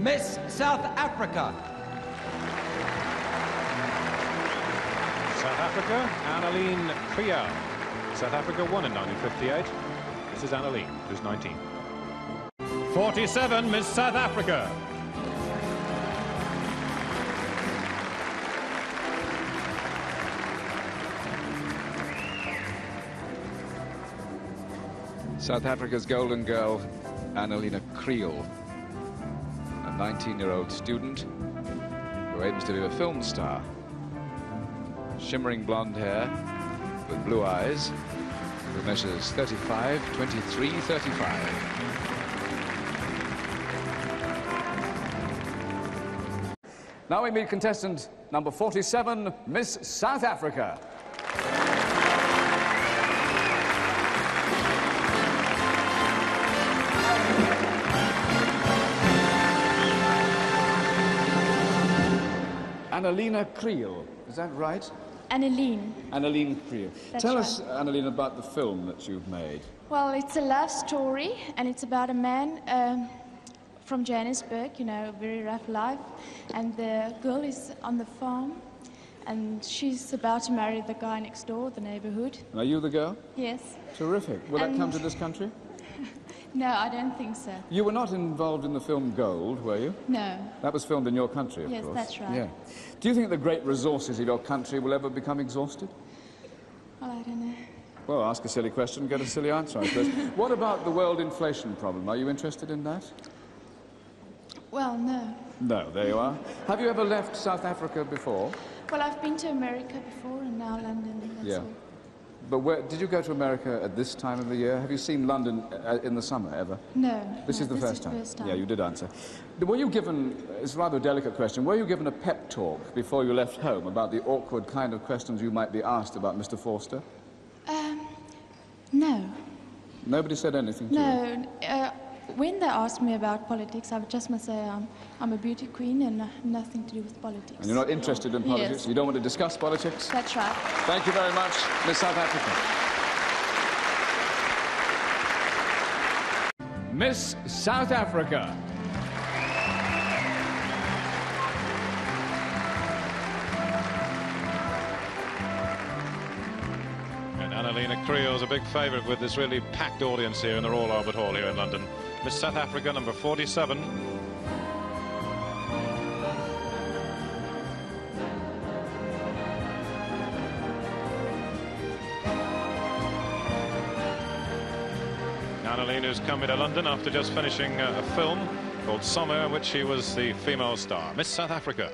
Miss South Africa. South Africa, Anneline Kriel. South Africa won in 1958. This is Anneline, who's 19. 47, Miss South Africa. South Africa's golden girl, Annalena Kriel, a 19-year-old student who aims to be a film star. Shimmering blonde hair with blue eyes, who measures 35, 23, 35. Now we meet contestant number 47, Miss South Africa. Annalena Kriel, is that right? Anneline. Anneline Kriel. That's Tell right. us, Anneline, about the film that you've made. Well, it's a love story, and it's about a man um, from Johannesburg, you know, a very rough life. And the girl is on the farm, and she's about to marry the guy next door, the neighborhood. Are you the girl? Yes. Terrific. Will that come to this country? No, I don't think so. You were not involved in the film Gold, were you? No. That was filmed in your country, of Yes, course. Yes, that's right. Yeah. Do you think the great resources of your country will ever become exhausted? Well, I don't know. Well, ask a silly question, get a silly answer, I suppose. what about the world inflation problem? Are you interested in that? Well, no. No, there you are. Have you ever left South Africa before? Well, I've been to America before, and now London. That's Yeah. all. But where, did you go to America at this time of the year? Have you seen London uh, in the summer ever? No. This no, is the first, time. first time. Yeah, you did answer. Were you given, it's a rather a delicate question, were you given a pep talk before you left home about the awkward kind of questions you might be asked about Mr. Vorster? Um, no. Nobody said anything to you? No. Uh, when they ask me about politics, I just must say I'm, I'm a beauty queen and uh, nothing to do with politics. And you're not interested in politics? Yes. You don't want to discuss politics? That's right. Thank you very much, Miss South Africa. Miss South Africa. And Annalena Kriel's a big favourite with this really packed audience here in the Royal Albert Hall here in London. Miss South Africa, number 47. Annalena has come into London after just finishing uh, a film called Summer, which she was the female star. Miss South Africa.